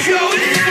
show.